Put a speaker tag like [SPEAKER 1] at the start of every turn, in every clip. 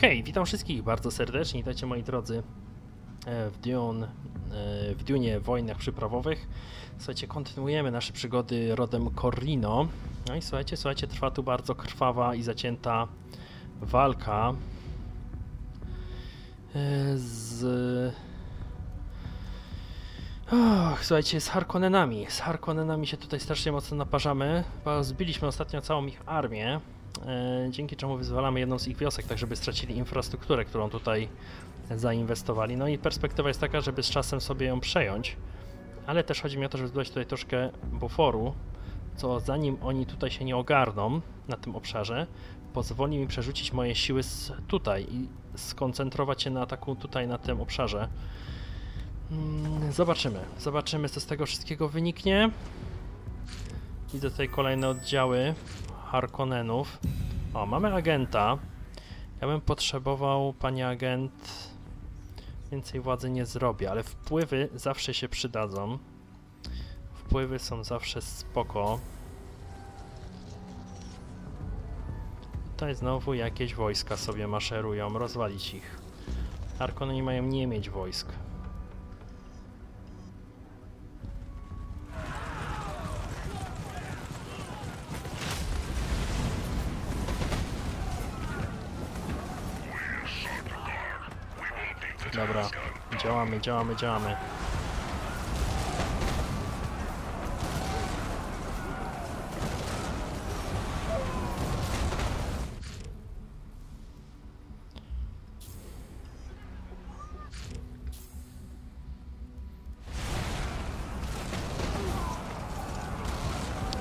[SPEAKER 1] Hej, witam wszystkich bardzo serdecznie. Witajcie moi drodzy e, w Dune, e, w Dunie Wojnach Przyprawowych. Słuchajcie, kontynuujemy nasze przygody rodem Corrino. No i słuchajcie, słuchajcie, trwa tu bardzo krwawa i zacięta walka e, z... Och, słuchajcie, z Harkonnenami. Z Harkonnenami się tutaj strasznie mocno naparzamy, bo zbiliśmy ostatnio całą ich armię dzięki czemu wyzwalamy jedną z ich wiosek, tak żeby stracili infrastrukturę, którą tutaj zainwestowali. No i perspektywa jest taka, żeby z czasem sobie ją przejąć, ale też chodzi mi o to, żeby zdobyć tutaj troszkę buforu, co zanim oni tutaj się nie ogarną na tym obszarze, pozwoli mi przerzucić moje siły z tutaj i skoncentrować się na ataku tutaj na tym obszarze. Mm, Zobaczymy, zobaczymy co z tego wszystkiego wyniknie. Widzę tutaj kolejne oddziały Harkonnenów. O, mamy agenta. Ja bym potrzebował, panie agent, więcej władzy nie zrobię, ale wpływy zawsze się przydadzą. Wpływy są zawsze spoko. Tutaj znowu jakieś wojska sobie maszerują, rozwalić ich. Harkonneni mają nie mieć wojsk. Działamy, działamy.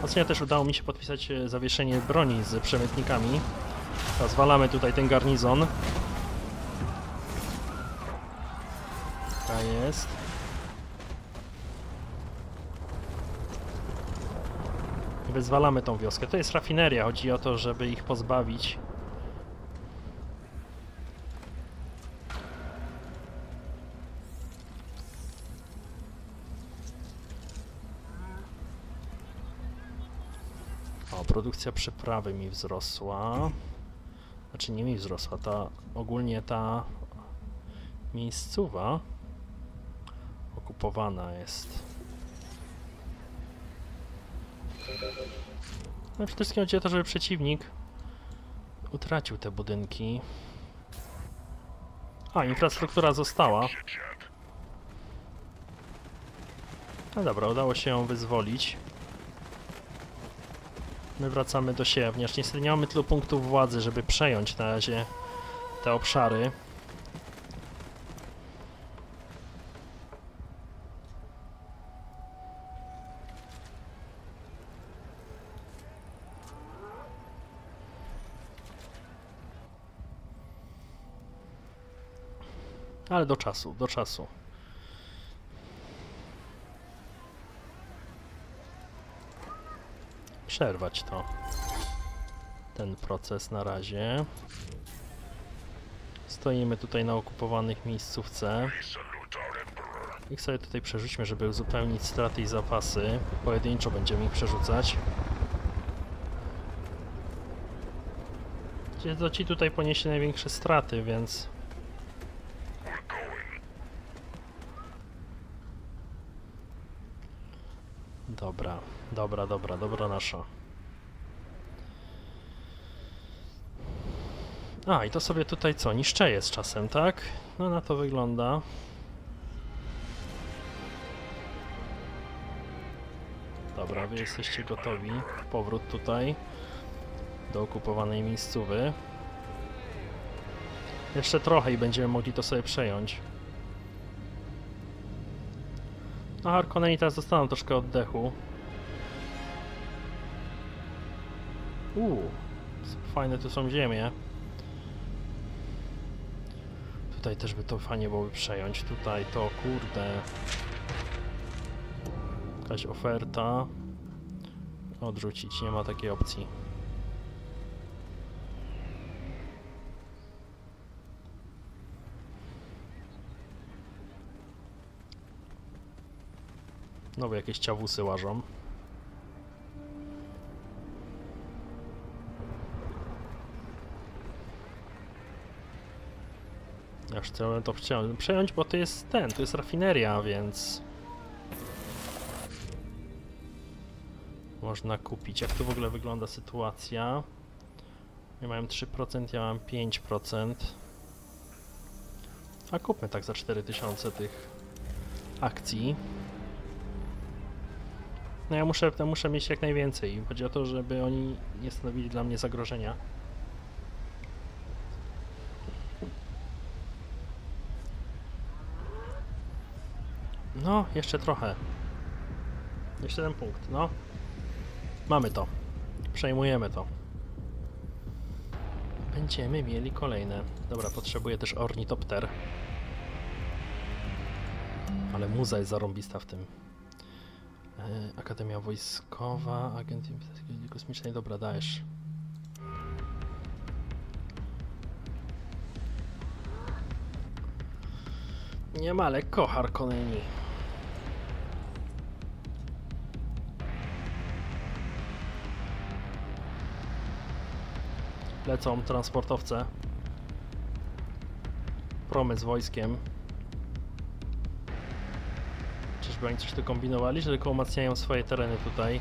[SPEAKER 1] Ostatnio też udało mi się podpisać e, zawieszenie broni z przemytnikami. Rozwalamy tutaj ten garnizon. Jest. I Wyzwalamy tą wioskę. To jest rafineria. Chodzi o to, żeby ich pozbawić. O, produkcja przyprawy mi wzrosła. Znaczy nie mi wzrosła, ta ogólnie ta miejscowa okupowana jest. No przede wszystkim chodzi o to, żeby przeciwnik utracił te budynki. A, infrastruktura została. No dobra, udało się ją wyzwolić. My wracamy do siewni, aż niestety nie mamy tylu punktów władzy, żeby przejąć na razie te obszary. Ale do czasu, do czasu. Przerwać to. Ten proces na razie. Stoimy tutaj na okupowanych miejscówce. Ich sobie tutaj przerzućmy, żeby uzupełnić straty i zapasy. Pojedynczo będziemy ich przerzucać. To ci tutaj ponieśli największe straty, więc... Dobra, dobra, dobra, dobra nasza. A, i to sobie tutaj co, niszczeje z czasem, tak? No na to wygląda. Dobra, wy jesteście gotowi. Powrót tutaj do okupowanej miejscowy. Jeszcze trochę i będziemy mogli to sobie przejąć. No Harkonneni teraz dostaną troszkę oddechu. Uuu, fajne tu są ziemie. Tutaj też by to fajnie byłoby przejąć. Tutaj to, kurde. Jakaś oferta. Odrzucić, nie ma takiej opcji. Znowu jakieś ciawusy łażą. Ja chcę to chciałem przejąć, bo to jest ten, to jest rafineria, więc... Można kupić. Jak tu w ogóle wygląda sytuacja? Ja mają 3%, ja mam 5%. A kupmy tak za 4000 tych akcji. No ja muszę, ja muszę mieć jak najwięcej. Chodzi o to, żeby oni nie stanowili dla mnie zagrożenia. No, jeszcze trochę. Jeszcze ten punkt, no. Mamy to. Przejmujemy to. Będziemy mieli kolejne. Dobra, potrzebuję też ornitopter. Ale muza jest zarąbista w tym. E, Akademia Wojskowa, Agent Inwestygacji Kosmicznej, dobra, dajesz. Nie ma lekko Harkonneni. Lecą transportowce. Promy z wojskiem. Czyżby oni coś tu kombinowali, że tylko umacniają swoje tereny tutaj?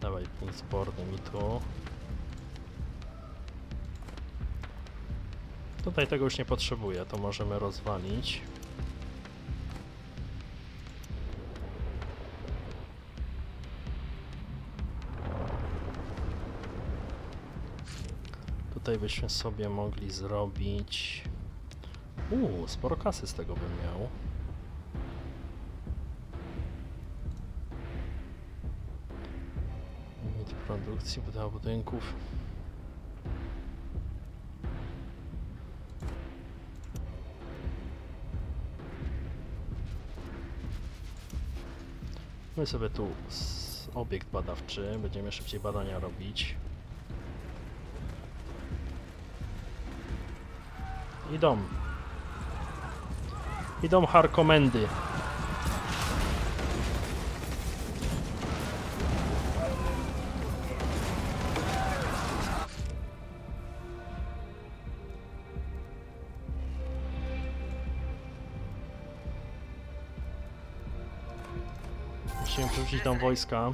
[SPEAKER 1] Dawaj, punkt sporny mi tu. Tutaj tego już nie potrzebuję, to możemy rozwalić. Tutaj byśmy sobie mogli zrobić... Uuu, sporo kasy z tego bym miał. Limit produkcji, budowa budynków. My sobie tu obiekt badawczy, będziemy szybciej badania robić. Idą. Idą harkomendy. Musimy przerzucić tam wojska.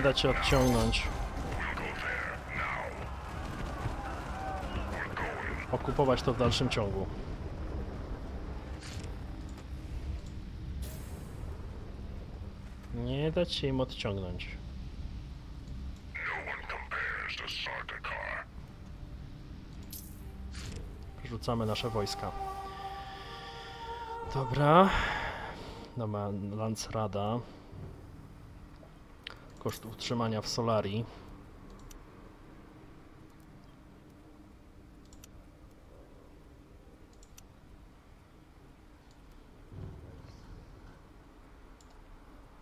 [SPEAKER 1] Nie da się odciągnąć. Okupować to w dalszym ciągu. Nie dać się im odciągnąć. Rzucamy nasze wojska. Dobra. Dobra, Lancrada. Koszt utrzymania w Solarii.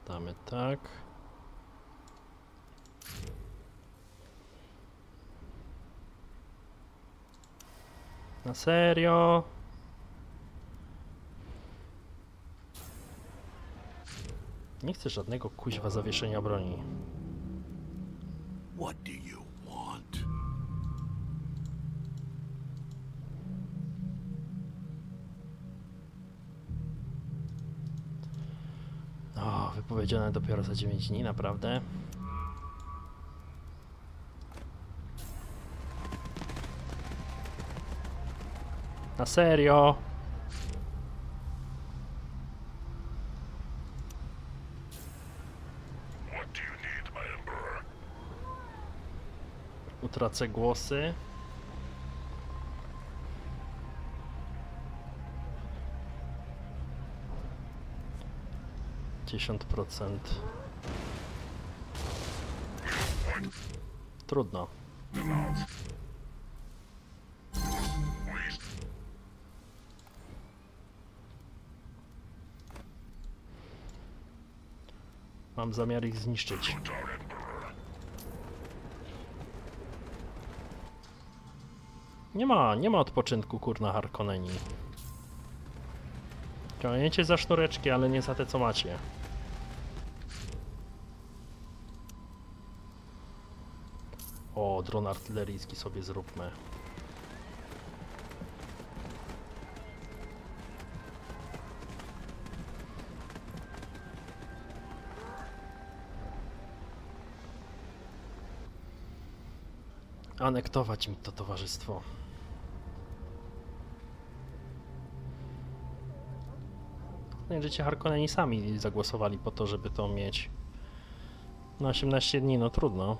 [SPEAKER 1] Damy tak. Na serio? Nie chcę żadnego kuźwa zawieszenia broni.
[SPEAKER 2] What do you want?
[SPEAKER 1] O, wypowiedziane dopiero za 9 dni, naprawdę. Na serio?
[SPEAKER 2] What do you need, my emperor?
[SPEAKER 1] Utracę głosy. Dziesiąt procent. Trudno. Mam zamiar ich zniszczyć. Nie ma, nie ma odpoczynku, kurna Harkonneni. Ciągnięcie za sznureczki, ale nie za te, co macie. O, dron artyleryjski sobie zróbmy. Anektować mi to towarzystwo. Życie Harkonneni sami zagłosowali po to, żeby to mieć. Na 18 dni, no trudno.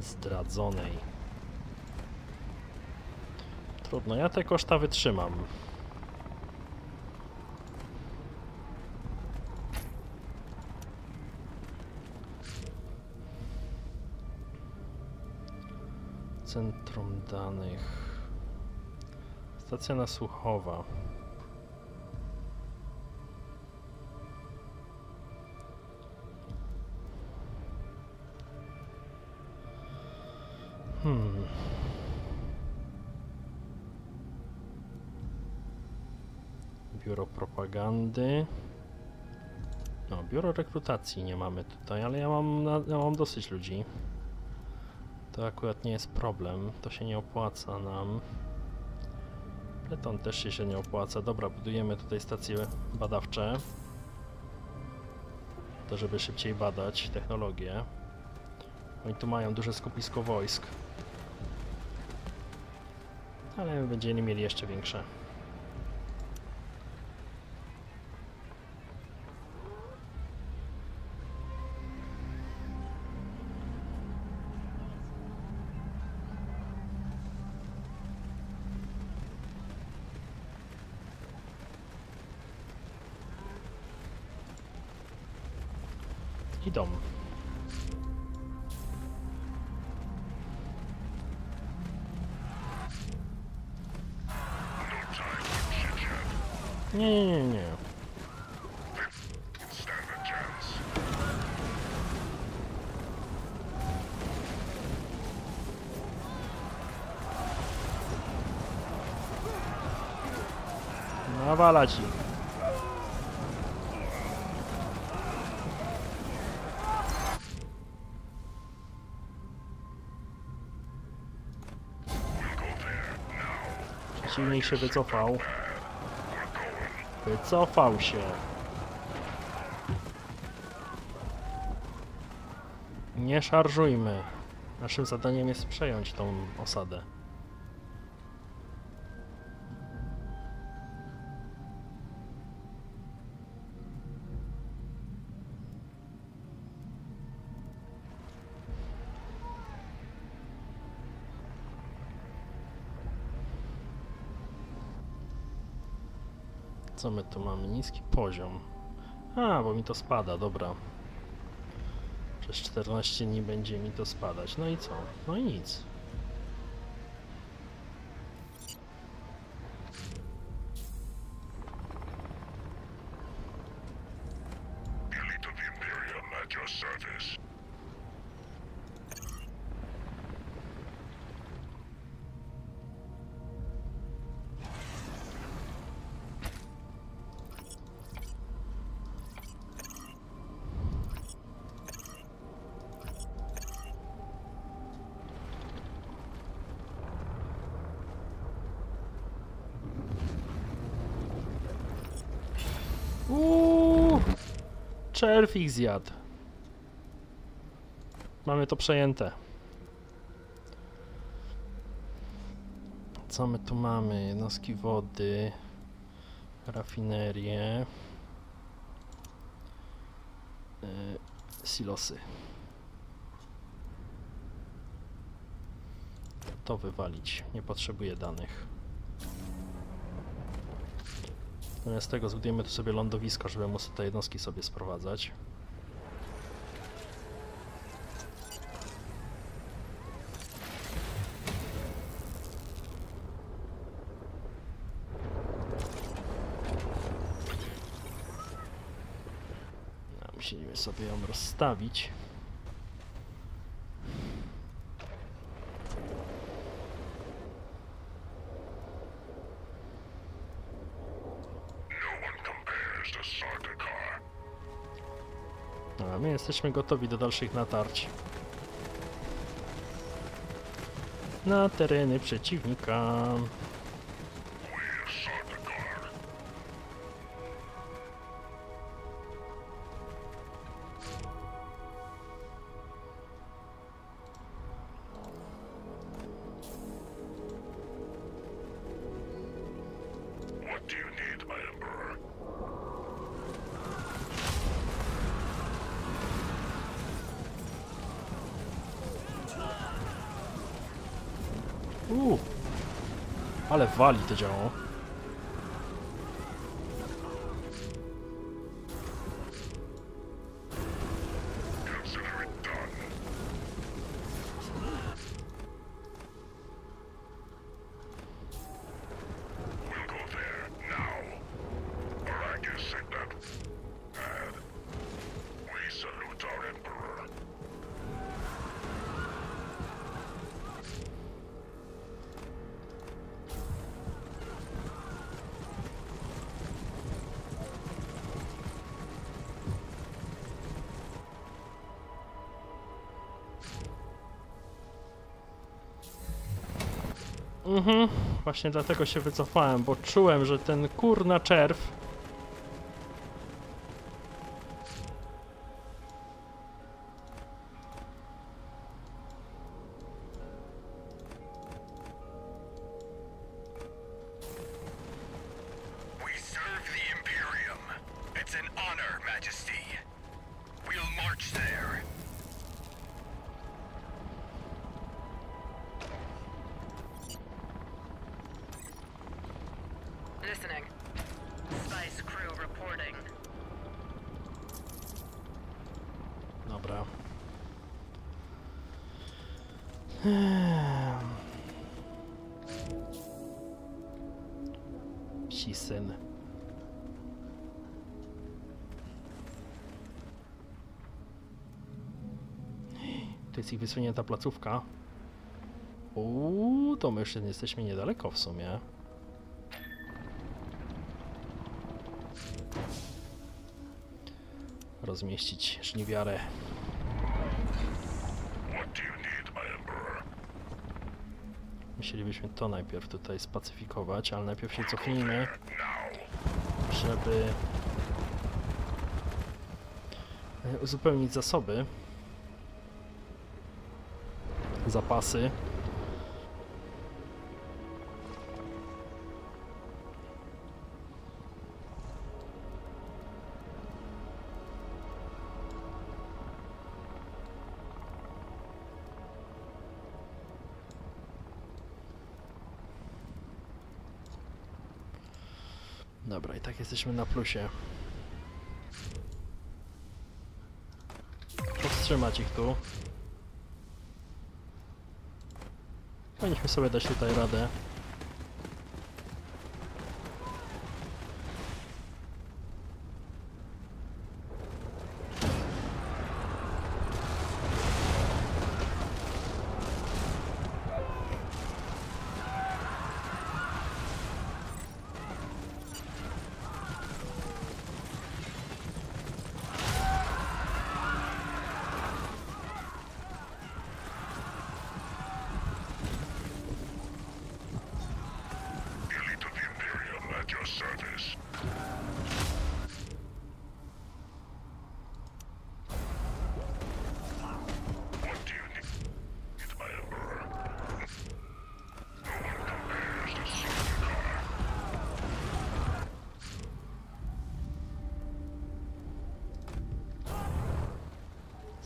[SPEAKER 1] Zdradzonej. Trudno, ja te koszta wytrzymam. Centrum danych. Stacja nasłuchowa. Hmm. Biuro propagandy. No, biuro rekrutacji nie mamy tutaj, ale ja mam, ja mam dosyć ludzi. To akurat nie jest problem, to się nie opłaca nam. Leton też się, się nie opłaca. Dobra, budujemy tutaj stacje badawcze. To żeby szybciej badać technologię. Oni tu mają duże skupisko wojsk. Ale będziemy mieli jeszcze większe. Idą. Nie, nie, nie, nie.
[SPEAKER 2] Stand a
[SPEAKER 1] się wycofał. Wycofał się. Nie szarżujmy. Naszym zadaniem jest przejąć tą osadę. Co my tu mamy? Niski poziom. A, bo mi to spada, dobra. Przez 14 dni będzie mi to spadać. No i co? No i nic. Czerw ich zjadł. Mamy to przejęte. Co my tu mamy? Jednostki wody, rafinerie, yy, silosy. To wywalić. Nie potrzebuję danych. Zamiast tego zbudujemy tu sobie lądowisko, żeby móc te jednostki sobie sprowadzać. No, Musimy sobie ją rozstawić. Jesteśmy gotowi do dalszych natarć. Na tereny przeciwnika. Uuu. Ale wali to działo. Właśnie dlatego się wycofałem, bo czułem, że ten kurna czerw. Syn. To jest ich wysunięta placówka. Uuu, to my już jesteśmy niedaleko w sumie. Rozmieścić żniwiarę. Musielibyśmy to najpierw tutaj spacyfikować, ale najpierw się cofnijmy. Żeby e, uzupełnić zasoby, zapasy. Jesteśmy na plusie. Powstrzymać ich tu. Powinniśmy sobie dać tutaj radę.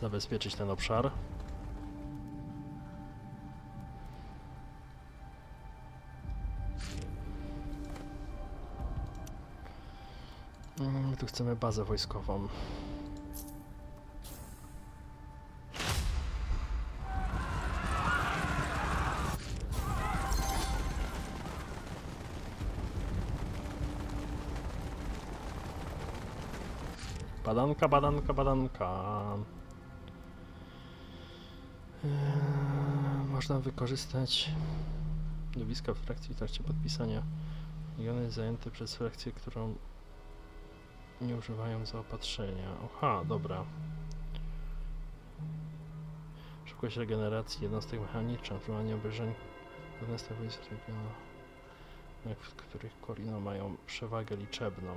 [SPEAKER 1] Zabezpieczyć ten obszar. Mm, tu chcemy bazę wojskową. Badanka, badanka, badanka. Eee, można wykorzystać Lubiska w frakcji w trakcie podpisania. Regiony zajęte przez frakcję, którą nie używają zaopatrzenia. Aha, dobra. Szybkość regeneracji jednostek mechanicznych, używanie obrażeń jednostek wojsk regionu, w których Korino mają przewagę liczebną.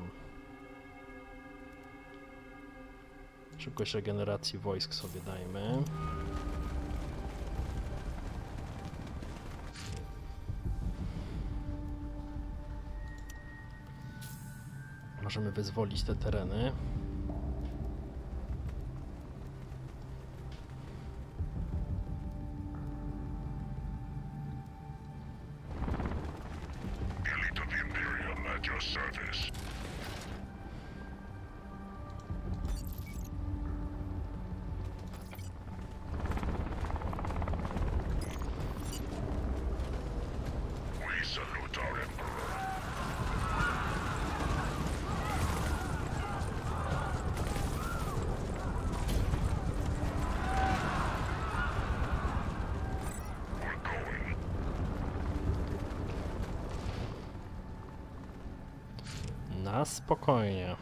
[SPEAKER 1] Szybkość regeneracji wojsk sobie dajmy. Możemy wyzwolić te tereny. Spokojnie.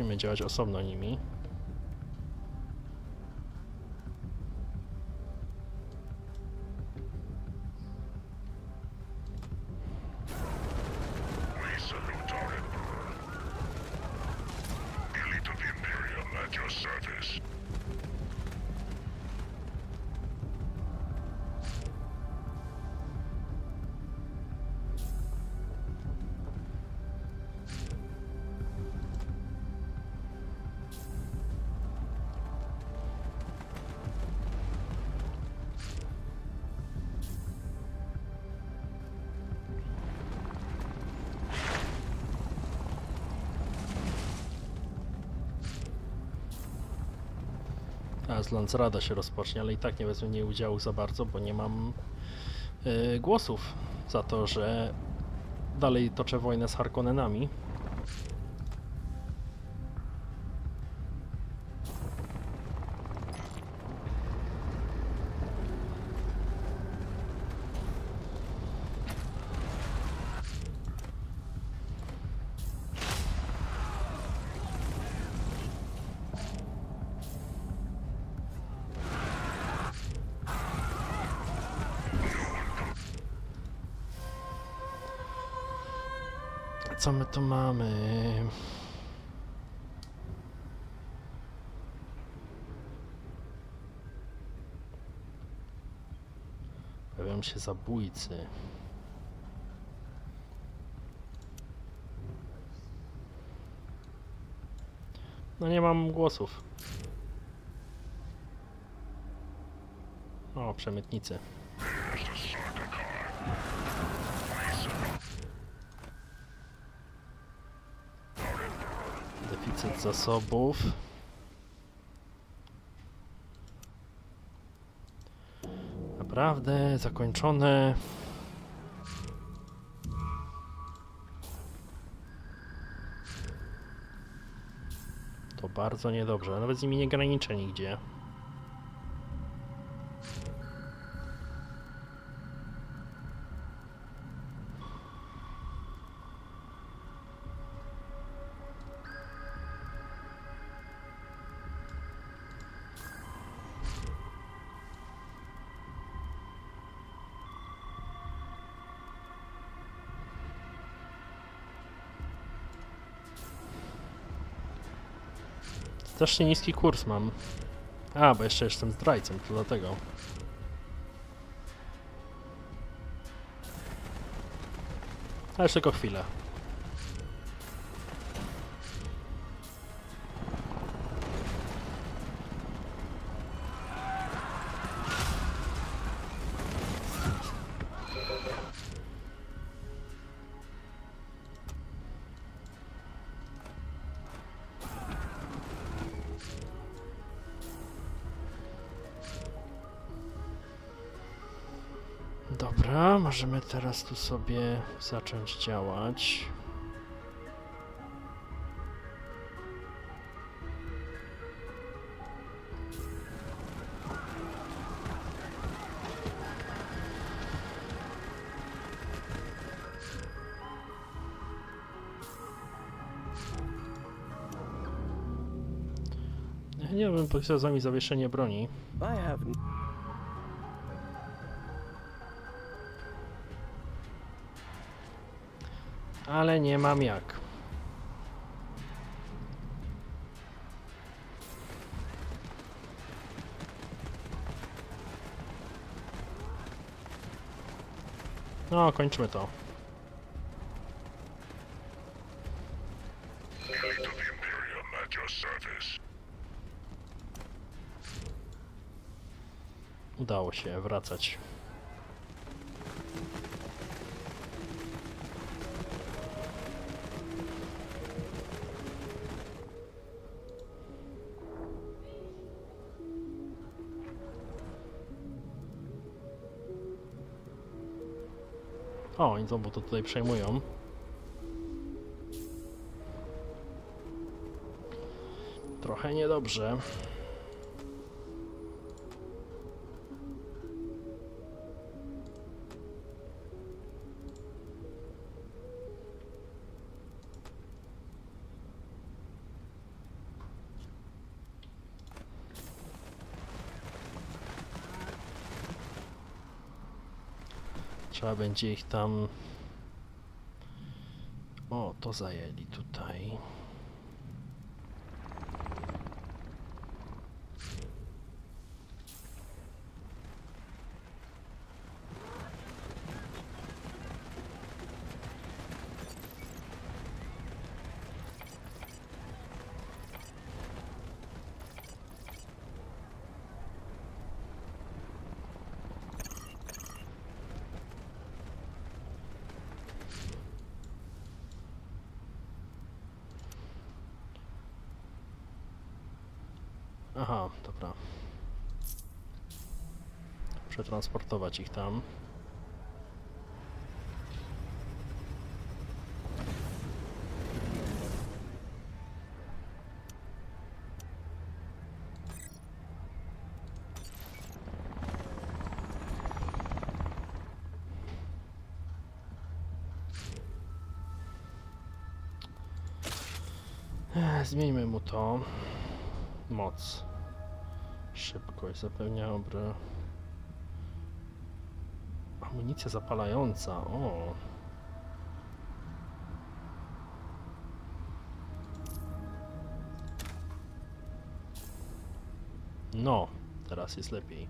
[SPEAKER 1] Musimy działać osobno nimi. Teraz Lanzrada się rozpocznie, ale i tak nie wezmę w niej udziału za bardzo, bo nie mam yy, głosów za to, że dalej toczę wojnę z Harkonnenami. Tu mamy? Pojawiają się zabójcy. No nie mam głosów. O, przemytnicy. Deficyt zasobów. Naprawdę zakończone. To bardzo niedobrze. Nawet z nimi nie graniczę nigdzie. Strasznie niski kurs mam. A, bo jeszcze jestem zdrajcą, to dlatego. Ale tylko chwilę. Możemy teraz tu sobie zacząć działać. Ja Nie wiem, podpisał z wami zawieszenie broni. Ale nie mam jak. No, kończmy to. Udało się wracać. O, oni znowu to tutaj przejmują. Trochę niedobrze. Trzeba będzie ich tam... O, to zajęli tutaj. Aha, dobra. Przetransportować ich tam. Zmieńmy mu to. Moc. Szybkość zapewnia obry. Amunicja zapalająca. O. No, teraz jest lepiej.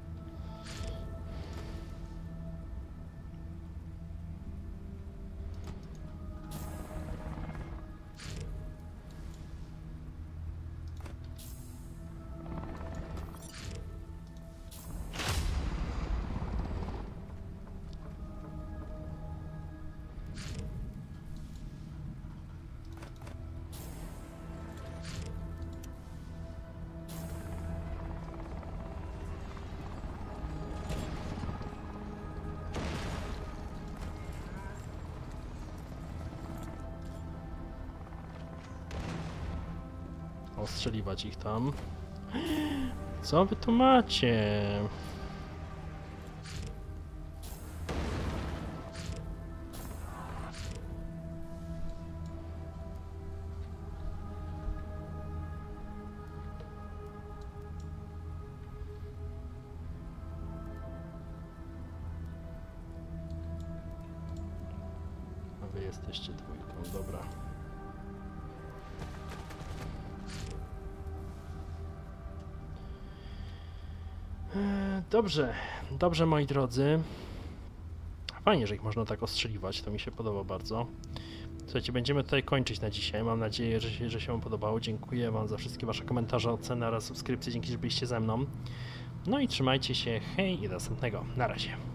[SPEAKER 1] Ostrzeliwać ich tam. Co wy tu macie? Dobrze, dobrze moi drodzy. Fajnie, że ich można tak ostrzeliwać, to mi się podoba bardzo. Słuchajcie, będziemy tutaj kończyć na dzisiaj. Mam nadzieję, że się, że się podobało. Dziękuję Wam za wszystkie Wasze komentarze, oceny oraz subskrypcje. Dzięki, że byliście ze mną. No i trzymajcie się. Hej i do następnego. Na razie.